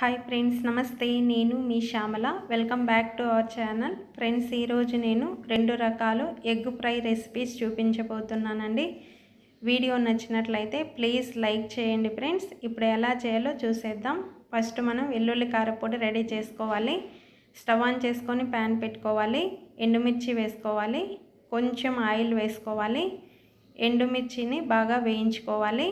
Hi friends నమస్తే. నేను మీ Shyamala. Welcome back to our channel friends ఈరోజు నేను రెండు రకాలు ఎగ్ ఫ్రై రెసిపీస్ చూపించబోతున్నానండి. వీడియో నచ్చినట్లయితే ప్లీజ్ లైక్ చేయండి ఫ్రెండ్స్ ఇప్పుడు ఎలా చేయాలో చూసేద్దాం. ఫస్ట్ మనం వెల్లుల్లి కారపొడి రెడీ చేసుకోవాలి. స్టవ్ ఆన్ చేసుకొని ప్యాన్ పెట్టుకోవాలి. ఎండుమిర్చి వేసుకోవాలి. కొంచెం ఆయిల్ వేసుకోవాలి. ఎండుమిర్చిని బాగా వేయించుకోవాలి.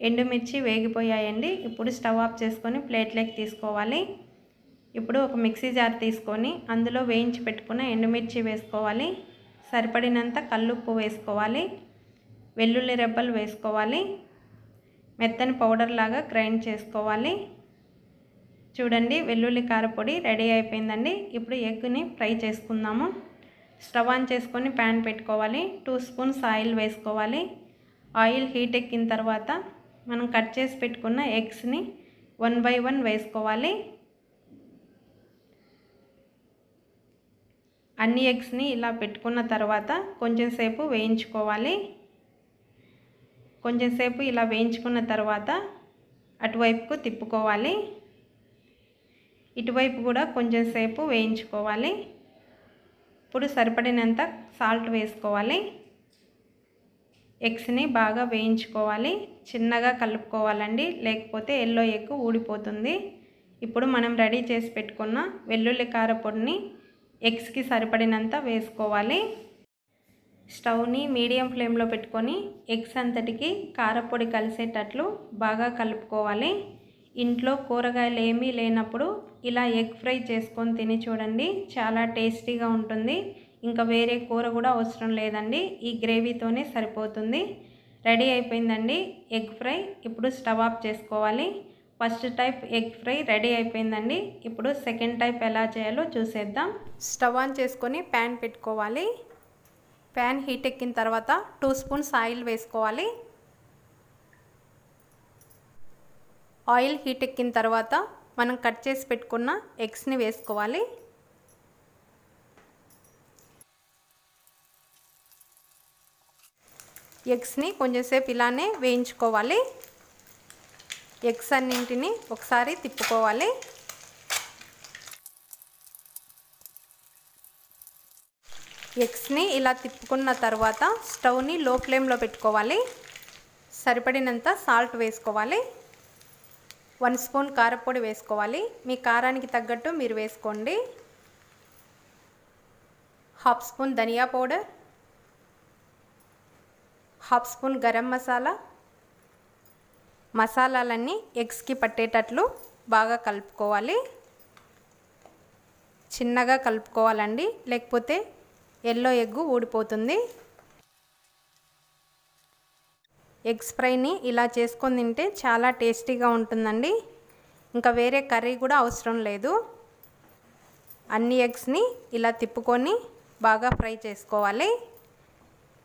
ఎండుమిర్చి వేగిపోయాయండి. ఇప్పుడు స్టవ్ ఆఫ్ చేసుకొని ప్లేట్లోకి తీసుకోవాలి. ఇప్పుడు ఒక మిక్సీ జార్ తీసుకొని అందులో వేయించి పెట్టుకున్న ఎండుమిర్చి వేసుకోవాలి. సరిపడినంత కల్లుప్పు వేసుకోవాలి. వెల్లుల్లి రెబ్బలు వేసుకోవాలి. మెత్తని పౌడర్ లాగా గ్రైండ్ చేసుకోవాలి. చూడండి వెల్లుల్లి కారపొడి రెడీ అయిపోయిందండి. ఇప్పుడు ఎగ్ని ఫ్రై చేసుకుందాము. స్టవ్ ఆన్ చేసుకొని ప్యాన్ పెట్టుకోవాలి. టూ స్పూన్స్ ఆయిల్ వేసుకోవాలి. ఆయిల్ హీట్ ఎక్కిన తర్వాత మనం కట్ చేసి పెట్టుకున్న ఎగ్స్ని వన్ బై వన్ వేసుకోవాలి. అన్ని ఎగ్స్ని ఇలా పెట్టుకున్న తర్వాత కొంచెం సేపు వేయించుకోవాలి. కొంచెం సేపు ఇలా వేయించుకున్న తర్వాత అటువైపుకు తిప్పుకోవాలి. ఇటువైపు కూడా కొంచెం సేపు వేయించుకోవాలి. ఇప్పుడు సరిపడినంత సాల్ట్ వేసుకోవాలి. ఎగ్స్ని బాగా వేయించుకోవాలి. చిన్నగా కలుపుకోవాలండి. లేకపోతే ఎల్లో ఎగ్ ఊడిపోతుంది. ఇప్పుడు మనం రెడీ చేసి పెట్టుకున్న వెల్లుల్లి కారపొడిని ఎగ్స్కి సరిపడినంత వేసుకోవాలి. స్టవ్ని మీడియం ఫ్లేమ్లో పెట్టుకొని ఎగ్స్ అంతటికి కారపొడి కలిసేటట్లు బాగా కలుపుకోవాలి. ఇంట్లో కూరగాయలు ఏమీ లేనప్పుడు ఇలా ఎగ్ ఫ్రై చేసుకొని తిని చూడండి. చాలా టేస్టీగా ఉంటుంది. ఇంకా వేరే కూర కూడా అవసరం లేదండి. ఈ గ్రేవీతోనే సరిపోతుంది. రెడీ అయిపోయిందండి. ఎగ్ ఫ్రై ఇప్పుడు స్టవ్ ఆఫ్ చేసుకోవాలి. First type egg fry ready అయిపోయిందండి. ఇప్పుడు సెకండ్ టైప్ ఎలా చేయాలో చూసేద్దాం. స్టవ్ ఆన్ చేసుకొని ప్యాన్ పెట్టుకోవాలి. ప్యాన్ హీట్ ఎక్కిన తర్వాత టూ స్పూన్స్ ఆయిల్ వేసుకోవాలి. ఆయిల్ హీట్ ఎక్కిన తర్వాత మనం కట్ చేసి పెట్టుకున్న ఎగ్స్ని వేసుకోవాలి. ఎగ్స్ని కొంచెంసేపు ఇలానే వేయించుకోవాలి. ఎగ్స్ అన్నింటిని ఒకసారి తిప్పుకోవాలి. ఎగ్స్ని ఇలా తిప్పుకున్న తర్వాత స్టవ్ని లో ఫ్లేమ్లో పెట్టుకోవాలి. సరిపడినంత సాల్ట్ వేసుకోవాలి. వన్ స్పూన్ కారపొడి వేసుకోవాలి. మీ కారానికి తగ్గట్టు మీరు వేసుకోండి. Half spoon dhaniya powder half spoon garam masala మసాలాలన్నీ ఎగ్స్కి పట్టేటట్లు బాగా కలుపుకోవాలి. చిన్నగా కలుపుకోవాలండి లేకపోతే ఎల్లో ఎగ్గు ఊడిపోతుంది. ఎగ్స్ ఫ్రైని ఇలా చేసుకొని తింటే చాలా టేస్టీగా ఉంటుందండి. ఇంకా వేరే కర్రీ కూడా అవసరం లేదు. అన్ని ఎగ్స్ని ఇలా తిప్పుకొని బాగా ఫ్రై చేసుకోవాలి.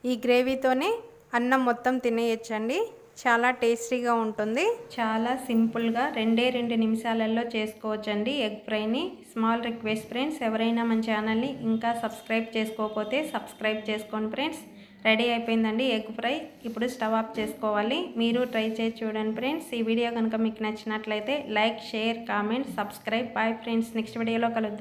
ఈ గ్రేవీతోనే అన్నం మొత్తం తినేయచ్చండి. చాలా టేస్టీగా ఉంటుంది. చాలా సింపుల్గా రెండే రెండు నిమిషాలలో చేసుకోవచ్చండి ఎగ్ ఫ్రైని. స్మాల్ రిక్వెస్ట్ ఫ్రెండ్స్ ఎవరైనా మన ఛానల్ని ఇంకా సబ్స్క్రైబ్ చేసుకోకపోతే సబ్స్క్రైబ్ చేసుకోండి ఫ్రెండ్స్. రెడీ అయిపోయిందండి ఎగ్ ఫ్రై. ఇప్పుడు స్టవ్ ఆఫ్ చేసుకోవాలి. మీరు ట్రై చేసి చూడండి ఫ్రెండ్స్. ఈ వీడియో కనుక మీకు నచ్చినట్లయితే like share comment subscribe. Bye friends. Next వీడియోలో కలుద్దాం.